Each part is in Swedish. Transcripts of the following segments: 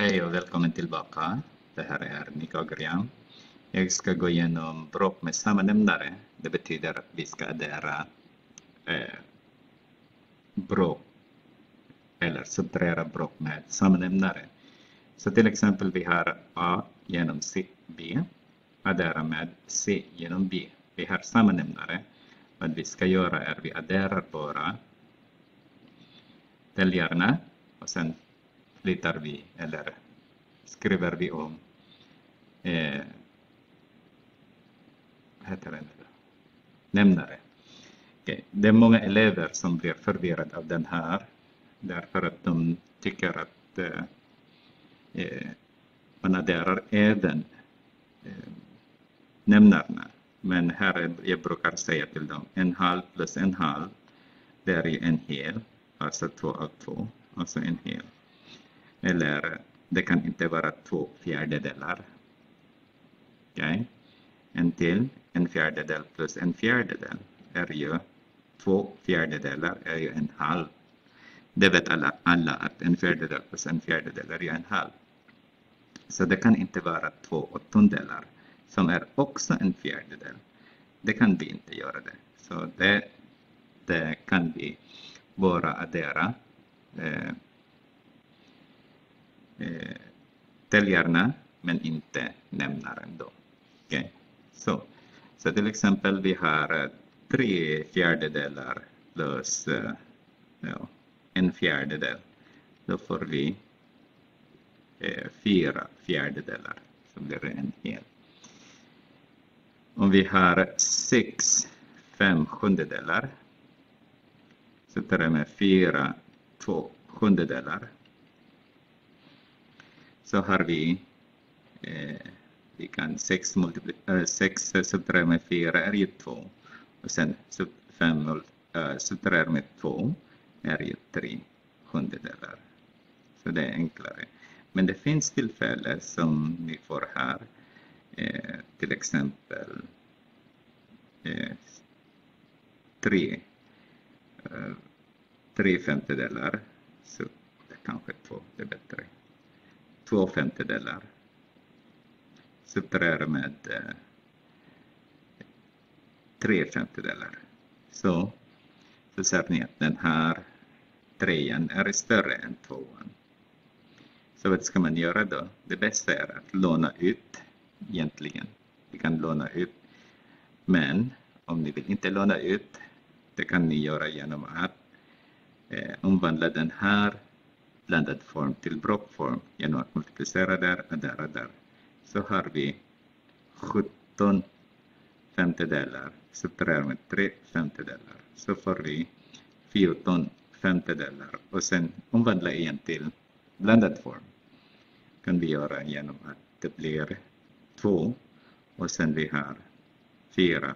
Hej och välkommen tillbaka. Det här är Nick Grian. Jag ska gå igenom bråk med samma nämnare. Det betyder att vi ska addera eh, bråk eller subtrahera bråk med samma nämnare. Så till exempel vi har A genom C, B. Addera med C genom B. Vi har samma nämnare. Vad vi ska göra är att vi adderar bara täljarna och sen flyttar vi eller skriver vi om eh, heter det nämnare. Okay. Det är många elever som blir förvirrade av den här därför att de tycker att eh, eh, man adderar även eh, nämnarna. Men här är, jag brukar säga till dem en halv plus en halv, det är ju en hel, alltså två av två, alltså en hel. Eller det kan inte vara två fjärdedelar. Okay. En till, en fjärdedel plus en fjärdedel är ju två fjärdedelar är ju en halv. Det vet alla, alla att en fjärdedel plus en fjärdedel är ju en halv. Så det kan inte vara två åttondelar som är också en fjärdedel. Det kan vi inte göra det. Så det, det kan vi bara addera eh, eh, täljarna men inte nämnaren då. Okay. Så, så till exempel vi har eh, tre fjärdedelar plus eh, ja, en fjärdedel. Då får vi eh, fyra fjärdedelar så blir det en hel. Om vi har sex fem sjundedelar så tar det med fyra två sjundedelar så har vi eh, vi kan 6 äh, 6 subtraherar med 4 är ju 2 och sen 5 äh, subtraherar med 2 är ju 3 sjundedelar. Så det är enklare. Men det finns tillfällen som ni får här, eh, till exempel eh, 3, eh, tre femtedelar, så det kanske 2, är bättre två femtedelar. Subtraherar med eh, tre femtedelar. Så, så ser ni att den här trean är större än tvåan. Så vad ska man göra då? Det bästa är att låna ut egentligen. Vi kan låna ut. Men om ni vill inte låna ut, det kan ni göra genom att eh, omvandla den här blandad form till blockform genom att multiplicera där och där och där. Så har vi 17 femtedelar subtraherar med 3 femtedelar. Så får vi 14 femtedelar och sen omvandla igen till blandad form. kan vi göra genom att det blir 2 och sen vi har 4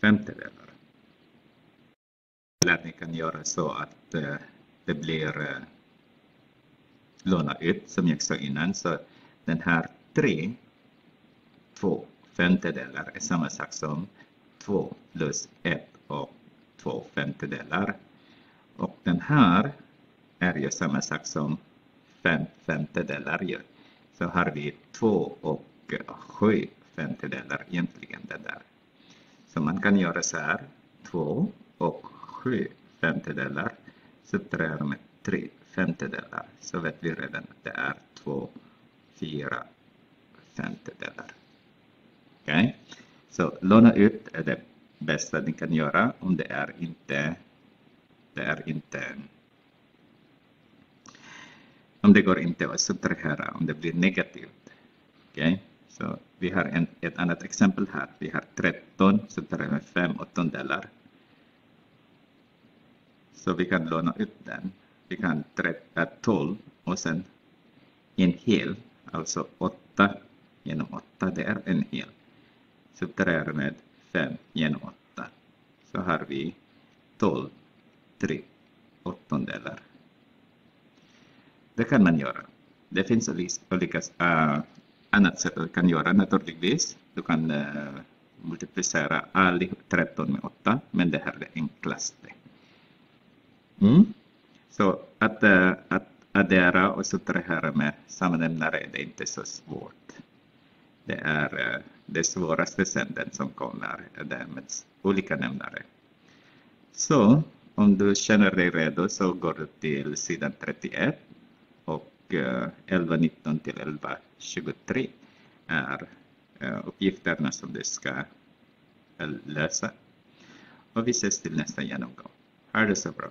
femtedelar. Eller att ni kan göra så att eh, det blir eh, låna ut som jag sa innan. Så den här 3, 2 femtedelar är samma sak som 2 plus 1 och 2 femtedelar. Och den här är ju samma sak som 5 femtedelar ju. Så har vi 2 och 7 femtedelar egentligen det där. Så man kan göra så här. 2 och 7 femtedelar subtraherar med 3 femtedelar så vet vi redan att det är två, fyra femtedelar. Okej? Okay? Så låna ut är det bästa ni kan göra om det är inte, det är inte om det går inte att subtrahera, om det blir negativt. Okej? Okay? Så vi har en, ett annat exempel här. Vi har 13 subtraherat med 5 åttondelar. Så vi kan låna ut den vi kan träffa 12 och sen en hel, alltså 8 genom 8, det är en hel. Subtraherar med 5 genom 8 så har vi 12 3 åttondelar. Det kan man göra. Det finns olika uh, eh, annat sätt att kan göra naturligtvis. Du kan uh, multiplicera all 13 med 8, men det här är det enklaste. Mm. Så att, eh, att addera och subtrahera med samma nämnare, det är inte så svårt. Det är eh, det svåraste sen den som kommer, det med olika nämnare. Så om du känner dig redo så går du till sidan 31 och eh, 11.19 till 11.23 är uppgifterna som du ska lösa. Och vi ses till nästa genomgång. Ha det så bra.